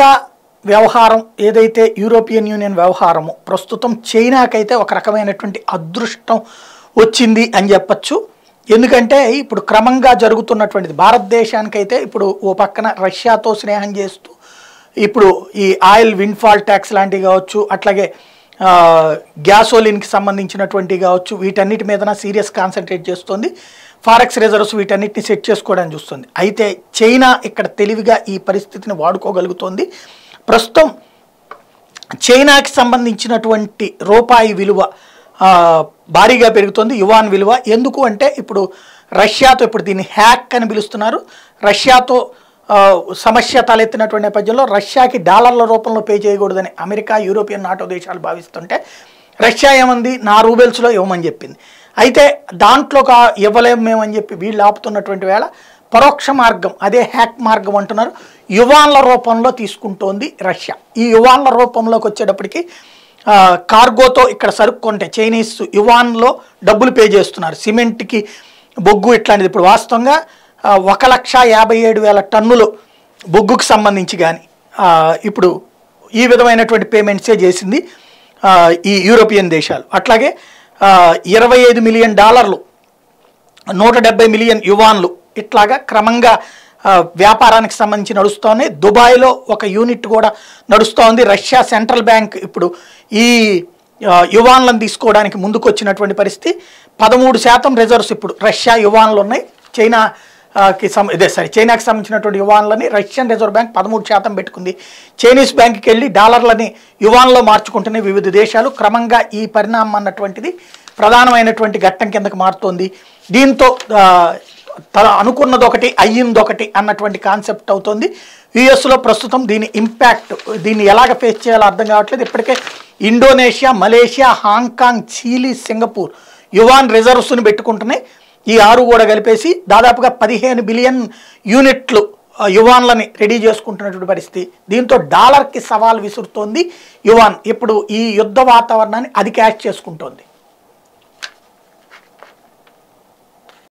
America వ్యవహారం ఏదైతే European union వ్యవహారము ప్రస్తుతం చైనాకైతే ఒక రకమైనటువంటి అదృష్టం వచ్చింది అని చెప్పచ్చు. ఎందుకంటే ఇప్పుడు క్రమంగా జరుగుతున్నటువంటిది భారతదేశానికైతే ఇప్పుడు ఓ పక్కన రష్యాతో స్నేహం చేస్తూ ఇప్పుడు ఈ ఆయిల్ విండ్ఫాల్ ట్యాక్స్ లాంటివి కావచ్చు అట్లాగే గ్యాసోలిన్కి సంబంధించినటువంటి కావచ్చు వీటన్నిటి మీద సీరియస్ కాన్సన్ట్రేట్ చేస్తుంది. ఫారెక్స్ రిజర్వ్స్ వీటన్నిటిని సెట్ చేసుకోవడానికి చూస్తుంది. అయితే చైనా ఇక్కడ తెలివిగా ఈ పరిస్థితిని వాడుకోగలుగుతోంది. ప్రస్తుతం చైనాకి సంబంధించినటువంటి రూపాయి విలువ భారీగా పెరుగుతుంది. యువాన్ విలువ ఎందుకు అంటే ఇప్పుడు రష్యాతో ఇప్పుడు దీన్ని హ్యాక్ అని పిలుస్తున్నారు. రష్యాతో సమస్య తలెత్తినటువంటి నేపథ్యంలో రష్యాకి డాలర్ల రూపంలో పే చేయకూడదని అమెరికా యూరోపియన్ నాటో దేశాలు భావిస్తుంటే రష్యా ఏమంది? నా రూబెల్స్లో ఇవ్వమని చెప్పింది. అయితే దాంట్లో కా ఇవ్వలేము మేమని చెప్పి వీళ్ళు ఆపుతున్నటువంటి వేళ పరోక్ష మార్గం అదే హ్యాక్ మార్గం అంటున్నారు యువాన్ల రూపంలో తీసుకుంటోంది రష్యా. ఈ యువాన్ల రూపంలోకి వచ్చేటప్పటికి కార్గోతో ఇక్కడ సరుకు కొంటే చైనీస్ యువాన్లో డబ్బులు పే చేస్తున్నారు. సిమెంట్కి బొగ్గు ఇట్లాంటిది. ఇప్పుడు వాస్తవంగా ఒక లక్ష యాభై ఏడు వేల టన్నులు బొగ్గుకు సంబంధించి కానీ ఇప్పుడు ఈ విధమైనటువంటి పేమెంట్సే చేసింది ఈ యూరోపియన్ దేశాలు. అట్లాగే ఇరవై ఐదు మిలియన్ డాలర్లు నూట డెబ్బై మిలియన్ యువాన్లు ఇట్లాగా క్రమంగా వ్యాపారానికి సంబంధించి నడుస్తోంది. దుబాయ్లో ఒక యూనిట్ కూడా నడుస్తోంది. రష్యా సెంట్రల్ బ్యాంక్ ఇప్పుడు ఈ యువాన్లను తీసుకోవడానికి ముందుకు వచ్చినటువంటి పరిస్థితి. పదమూడు శాతం రిజర్వ్స్ ఇప్పుడు రష్యా యువాన్లు ఉన్నాయి. చైనా కి సం ఇదే సరే చైనాకి సంబంధించినటువంటి యువాన్లని రష్యన్ రిజర్వ్ బ్యాంక్ పదమూడు శాతం పెట్టుకుంది. చైనీస్ బ్యాంక్కి వెళ్ళి డాలర్లని యువాన్లో మార్చుకుంటున్నాయి వివిధ దేశాలు. క్రమంగా ఈ పరిణామం అన్నటువంటిది ప్రధానమైనటువంటి ఘట్టం కిందకు మారుతోంది. దీంతో తన అనుకున్నదొకటి అయ్యిందొకటి అన్నటువంటి కాన్సెప్ట్ అవుతుంది. యుఎస్లో ప్రస్తుతం దీని ఇంపాక్ట్ దీన్ని ఎలాగ ఫేస్ చేయాలో అర్థం కావట్లేదు. ఇప్పటికే Indonesia Malaysia Hong Kong Chile Singapore yuan రిజర్వ్స్ని పెట్టుకుంటున్నాయి. ఈ ఆరు కూడా కలిపేసి దాదాపుగా పదిహేను బిలియన్ యూనిట్లు యువాన్లని రెడీ చేసుకుంటున్నటువంటి పరిస్థితి. దీంతో డాలర్కి సవాల్ విసురుతోంది యువాన్. ఇప్పుడు ఈ యుద్ధ వాతావరణాన్ని అది క్యాష్ చేసుకుంటోంది.